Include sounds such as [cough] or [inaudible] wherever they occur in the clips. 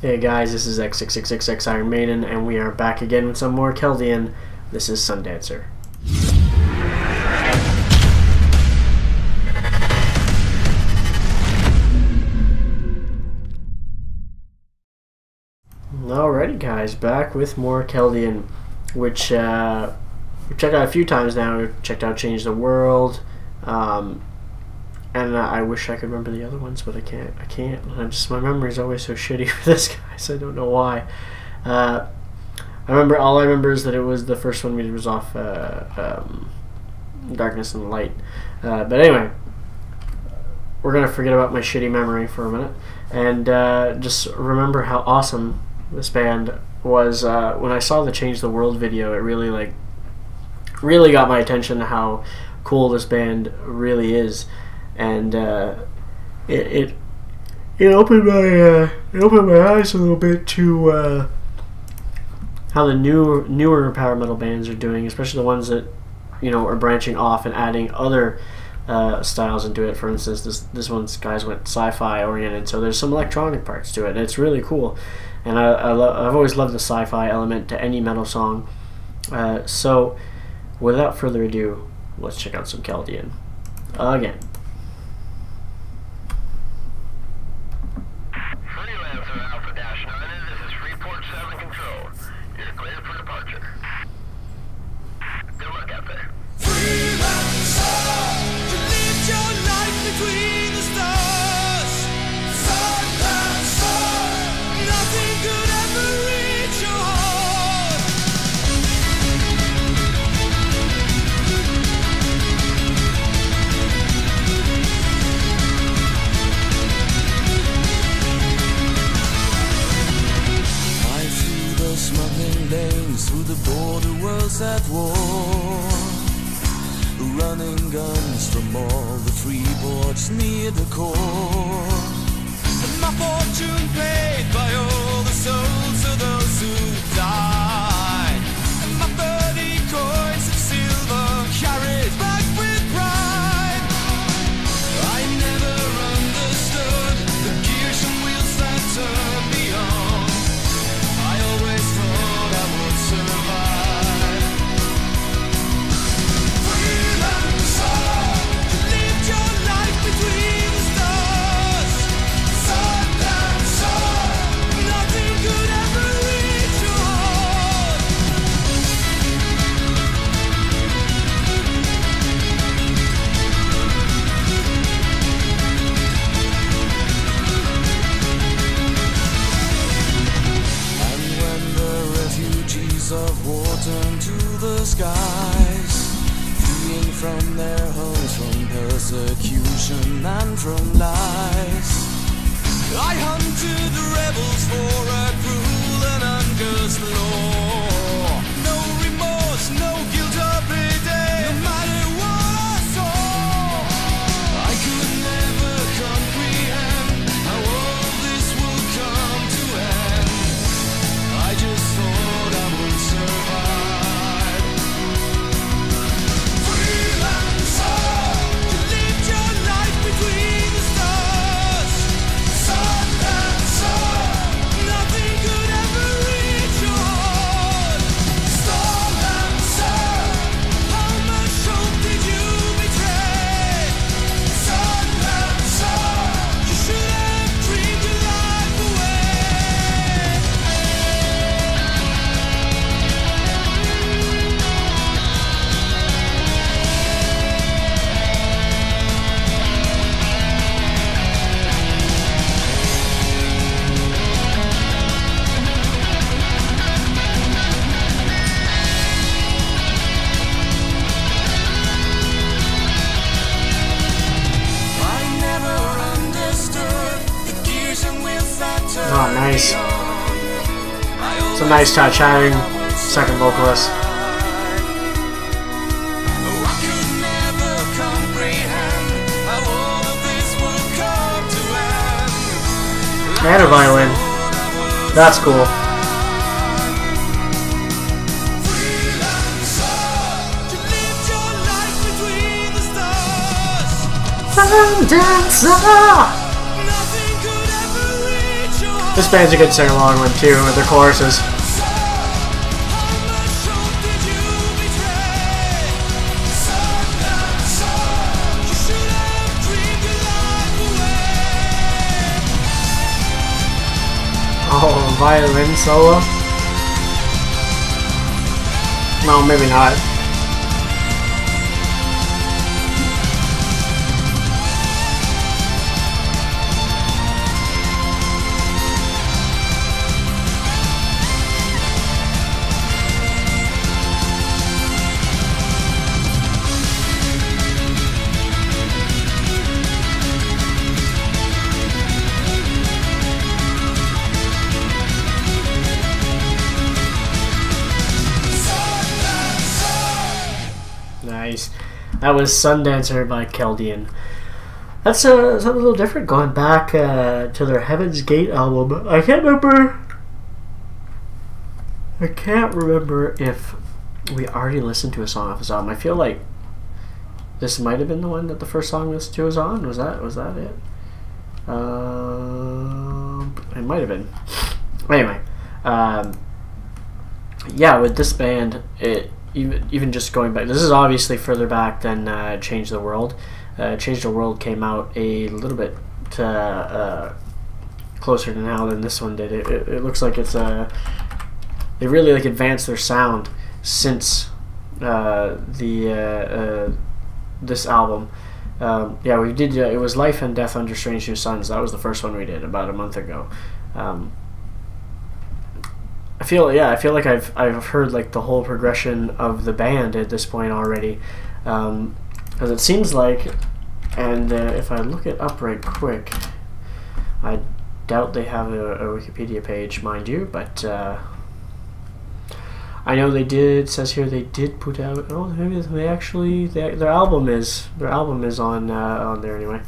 Hey guys, this is X666X Iron Maiden, and we are back again with some more Keldian. This is Sundancer. Alrighty guys, back with more Keldian, which uh, we've checked out a few times now. We've checked out Change the World, um, and I wish I could remember the other ones, but I can't. I can't. I just my memory is always so [laughs] shitty for this guy, so I don't know why. Uh, I remember all I remember is that it was the first one we did was off uh, um, Darkness and Light. Uh, but anyway, we're gonna forget about my shitty memory for a minute and uh, just remember how awesome this band was. Uh, when I saw the Change the World video, it really like really got my attention. To how cool this band really is and uh, it, it it opened my uh, it opened my eyes a little bit to uh, how the new newer power metal bands are doing, especially the ones that you know are branching off and adding other uh, styles into it. For instance, this this one's guys went sci-fi oriented, so there's some electronic parts to it. It's really cool, and I, I I've always loved the sci-fi element to any metal song. Uh, so, without further ado, let's check out some Keldian again. At Running from all the freeboards near the core. And my fortune paid turn to the skies, fleeing from their homes, from persecution and from lies, I hunted the rebels for a cruel and unjust law. No remorse, no guilt nice touch having second vocalist. And a violin. That's cool. The This band's a good sing along one too, with their choruses. Oh, violin solo? No, maybe not. Nice. That was Sundancer by Keldian. That's uh, something a little different going back uh, to their Heaven's Gate album. I can't remember. I can't remember if we already listened to a song off his album. I feel like this might have been the one that the first song to was on. Was that was that it? Um, it might have been. Anyway, um, yeah, with this band, it even even just going back. This is obviously further back than uh, Change the World. Uh, Change the World came out a little bit uh, closer to now than this one did. It, it, it looks like it's a uh, they really like advanced their sound since uh, the uh, this album. Um, yeah, we did. it was Life and Death Under Strange New Suns. That was the first one we did about a month ago. Um, feel yeah, I feel like I've I've heard like the whole progression of the band at this point already, because um, it seems like, and uh, if I look it up right quick, I doubt they have a, a Wikipedia page, mind you, but uh, I know they did. It says here they did put out. Oh, maybe they actually they, their album is their album is on uh, on there anyway.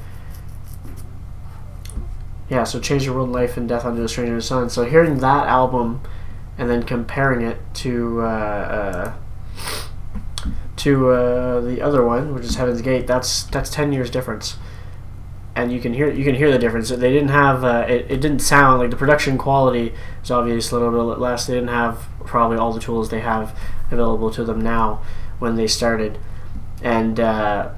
Yeah, so change the world, life and death under the stranger sun. So hearing that album and then comparing it to uh, uh, to uh, the other one, which is Heaven's Gate, that's that's ten years difference, and you can hear you can hear the difference. They didn't have uh, it, it didn't sound like the production quality is obviously a little bit less. They didn't have probably all the tools they have available to them now when they started, and uh,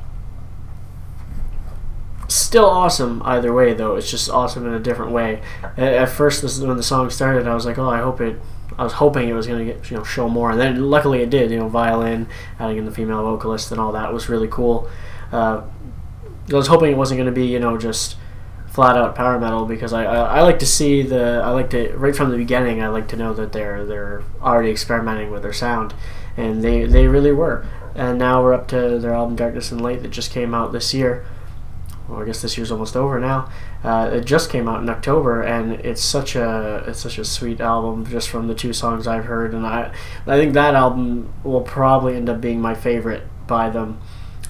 still awesome either way though it's just awesome in a different way at, first this, when the song started i was like oh i hope it I was hoping it was going to get you know show more, and then luckily it did. You know, violin, adding in the female vocalist, and all that was really cool. Uh, I was hoping it wasn't going to be you know just flat out power metal because I, I, I like to see the I like to right from the beginning I like to know that they're they're already experimenting with their sound, and they they really were. And now we're up to their album Darkness and Light that just came out this year well, I guess this year's almost over now. Uh, it just came out in October, and it's such a it's such a sweet album just from the two songs I've heard, and I I think that album will probably end up being my favorite by them.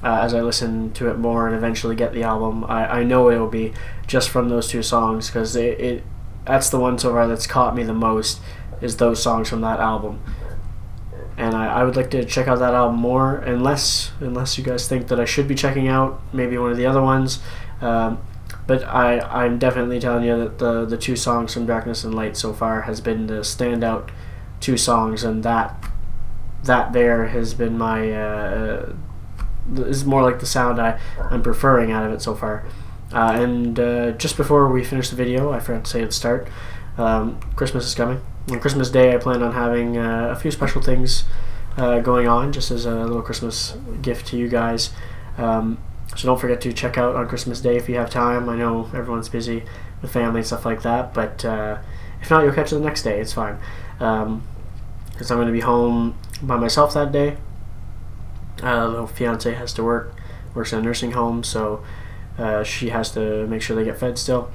Uh, as I listen to it more and eventually get the album, I, I know it will be just from those two songs because it, it that's the one so far that's caught me the most is those songs from that album and I, I would like to check out that album more unless unless you guys think that I should be checking out maybe one of the other ones. Um, but I, I'm definitely telling you that the, the two songs from Darkness and Light so far has been the standout two songs and that that there has been my uh, is more like the sound I, I'm preferring out of it so far. Uh, and uh, just before we finish the video I forgot to say at the start um, Christmas is coming on Christmas Day, I plan on having uh, a few special things uh, going on, just as a little Christmas gift to you guys. Um, so don't forget to check out on Christmas Day if you have time. I know everyone's busy with family and stuff like that, but uh, if not, you'll catch it the next day. It's fine. Because um, I'm going to be home by myself that day. Uh, fiance has to work, works in a nursing home, so uh, she has to make sure they get fed still.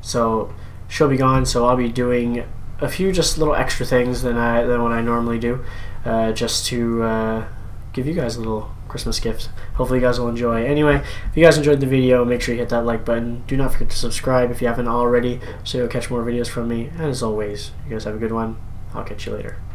So she'll be gone, so I'll be doing a few just little extra things than I than what I normally do, uh, just to uh, give you guys a little Christmas gift. Hopefully, you guys will enjoy. Anyway, if you guys enjoyed the video, make sure you hit that like button. Do not forget to subscribe if you haven't already, so you'll catch more videos from me. And as always, you guys have a good one. I'll catch you later.